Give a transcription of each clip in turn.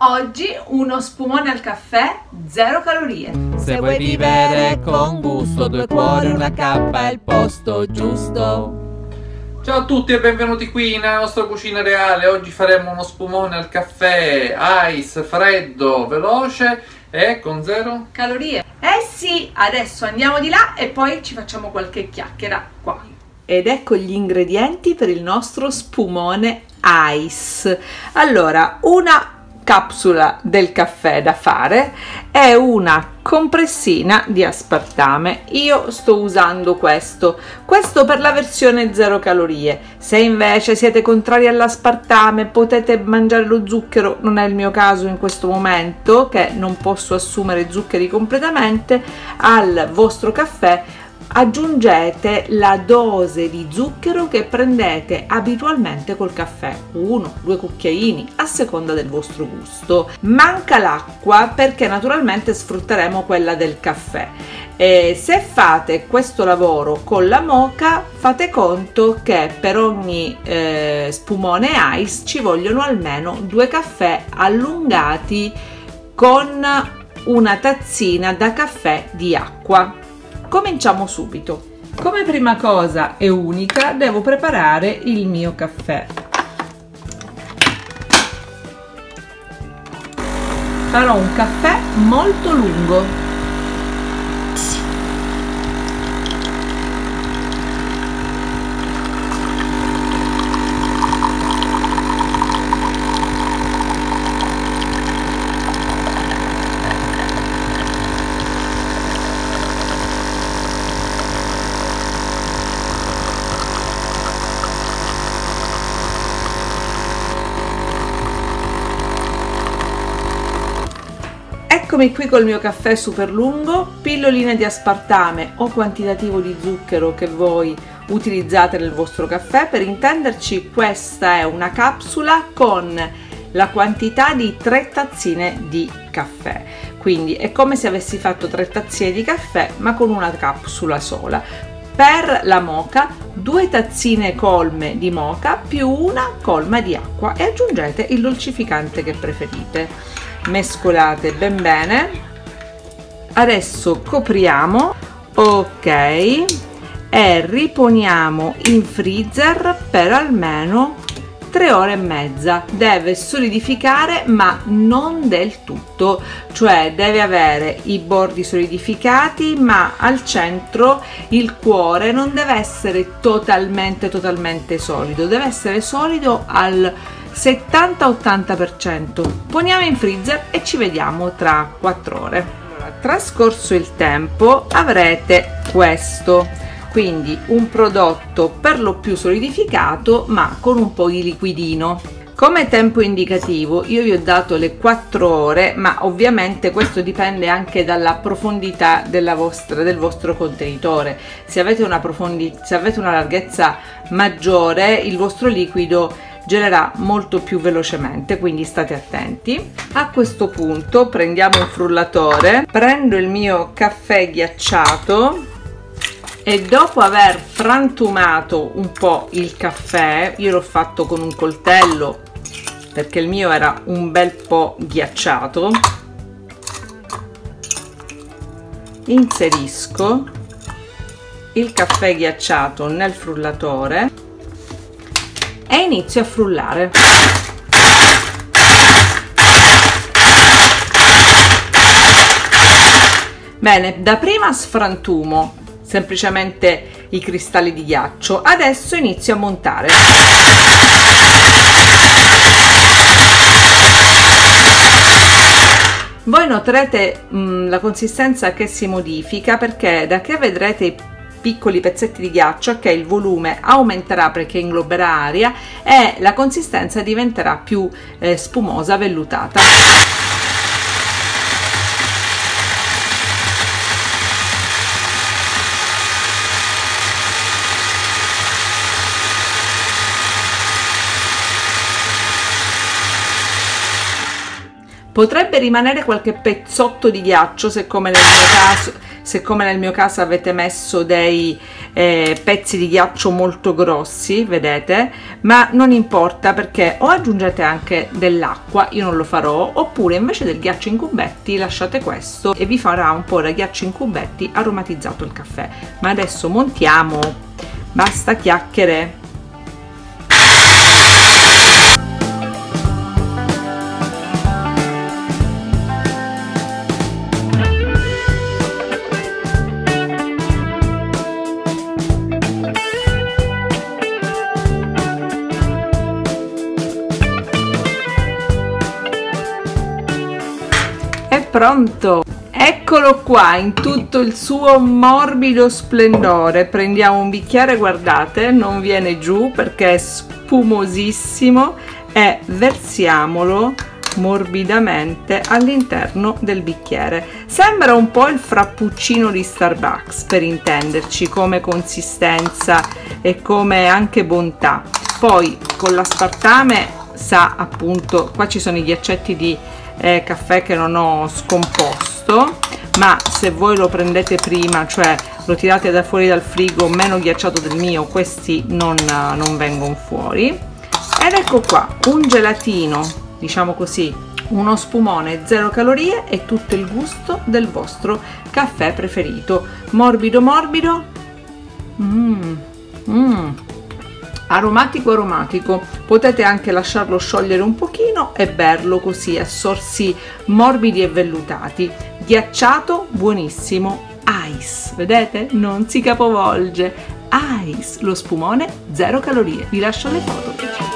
Oggi uno spumone al caffè, zero calorie. Se vuoi vivere con gusto, due cuori, una cappa è il posto giusto. Ciao a tutti e benvenuti qui nella nostra cucina reale. Oggi faremo uno spumone al caffè, ice, freddo, veloce e con zero calorie. Eh sì, adesso andiamo di là e poi ci facciamo qualche chiacchiera qua. Ed ecco gli ingredienti per il nostro spumone ice. Allora, una capsula del caffè da fare è una compressina di aspartame. Io sto usando questo questo per la versione zero calorie. Se invece siete contrari all'aspartame potete mangiare lo zucchero non è il mio caso in questo momento che non posso assumere zuccheri completamente al vostro caffè aggiungete la dose di zucchero che prendete abitualmente col caffè, uno, due cucchiaini a seconda del vostro gusto. Manca l'acqua perché naturalmente sfrutteremo quella del caffè. E se fate questo lavoro con la moca fate conto che per ogni eh, spumone ice ci vogliono almeno due caffè allungati con una tazzina da caffè di acqua Cominciamo subito. Come prima cosa e unica devo preparare il mio caffè. Farò un caffè molto lungo Eccomi qui col mio caffè super lungo, pilloline di aspartame o quantitativo di zucchero che voi utilizzate nel vostro caffè. Per intenderci questa è una capsula con la quantità di 3 tazzine di caffè. Quindi è come se avessi fatto 3 tazzine di caffè ma con una capsula sola. Per la moca due tazzine colme di moca più una colma di acqua e aggiungete il dolcificante che preferite mescolate ben bene. Adesso copriamo ok e riponiamo in freezer per almeno 3 ore e mezza. Deve solidificare ma non del tutto cioè deve avere i bordi solidificati ma al centro il cuore non deve essere totalmente totalmente solido deve essere solido al 70-80%. Poniamo in freezer e ci vediamo tra 4 ore. Allora, trascorso il tempo avrete questo, quindi un prodotto per lo più solidificato ma con un po' di liquidino. Come tempo indicativo io vi ho dato le 4 ore, ma ovviamente questo dipende anche dalla profondità vostra, del vostro contenitore. Se avete, una se avete una larghezza maggiore, il vostro liquido gelerà molto più velocemente quindi state attenti. A questo punto prendiamo un frullatore prendo il mio caffè ghiacciato e dopo aver frantumato un po' il caffè io l'ho fatto con un coltello perché il mio era un bel po' ghiacciato inserisco il caffè ghiacciato nel frullatore e inizio a frullare. Bene, da prima sfrantumo semplicemente i cristalli di ghiaccio, adesso inizio a montare. Voi noterete mh, mm, la consistenza che si modifica perché da che vedrete i piccoli pezzetti di ghiaccio che il volume aumenterà perché ingloberà aria e la consistenza diventerà più eh, spumosa, vellutata. Potrebbe rimanere qualche pezzotto di ghiaccio se come nel mio caso se come nel mio caso avete messo dei eh, pezzi di ghiaccio molto grossi, vedete, ma non importa perché o aggiungete anche dell'acqua, io non lo farò, oppure invece del ghiaccio in cubetti lasciate questo e vi farà un po' da ghiaccio in cubetti aromatizzato il caffè. Ma adesso montiamo, basta chiacchiere. Pronto! Eccolo qua in tutto il suo morbido splendore. Prendiamo un bicchiere, guardate, non viene giù perché è spumosissimo e versiamolo morbidamente all'interno del bicchiere. Sembra un po' il frappuccino di Starbucks per intenderci come consistenza e come anche bontà. Poi con l'aspartame sa appunto, qua ci sono i ghiaccetti di eh, caffè che non ho scomposto ma se voi lo prendete prima cioè lo tirate da fuori dal frigo meno ghiacciato del mio questi non, non vengono fuori. Ed ecco qua un gelatino diciamo così uno spumone zero calorie e tutto il gusto del vostro caffè preferito. Morbido morbido. Mm, mm aromatico aromatico. Potete anche lasciarlo sciogliere un pochino e berlo così a sorsi morbidi e vellutati. Ghiacciato buonissimo. Ice vedete? Non si capovolge. Ice lo spumone zero calorie. Vi lascio le foto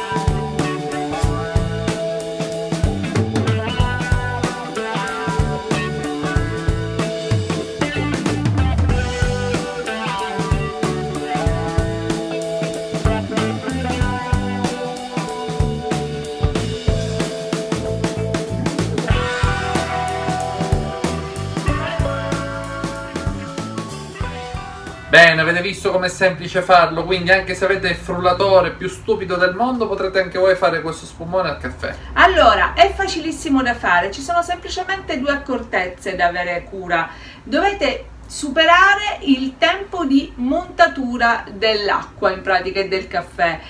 Bene, avete visto com'è semplice farlo, quindi anche se avete il frullatore più stupido del mondo potrete anche voi fare questo spumone al caffè. Allora, è facilissimo da fare, ci sono semplicemente due accortezze da avere cura. Dovete superare il tempo di montatura dell'acqua in pratica e del caffè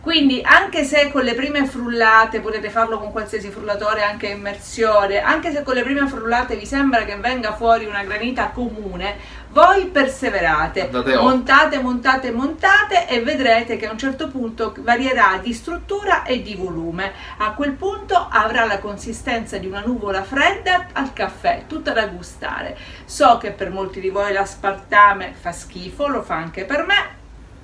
quindi anche se con le prime frullate potete farlo con qualsiasi frullatore anche immersione anche se con le prime frullate vi sembra che venga fuori una granita comune voi perseverate. Montate montate montate e vedrete che a un certo punto varierà di struttura e di volume. A quel punto avrà la consistenza di una nuvola fredda al caffè tutta da gustare. So che per molti di voi l'aspartame fa schifo lo fa anche per me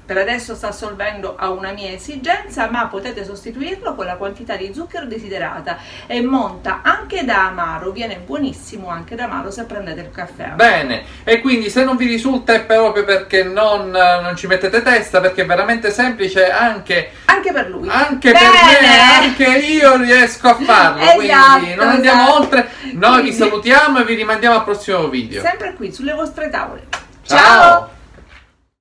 per adesso sta assolvendo a una mia esigenza ma potete sostituirlo con la quantità di zucchero desiderata e monta anche da amaro viene buonissimo anche da amaro se prendete il caffè bene e quindi se non vi risulta è proprio perché non, non ci mettete testa perché è veramente semplice anche anche per lui anche Bene. per me anche io riesco a farlo esatto, quindi non andiamo esatto. oltre noi quindi... vi salutiamo e vi rimandiamo al prossimo video sempre qui sulle vostre tavole ciao. ciao.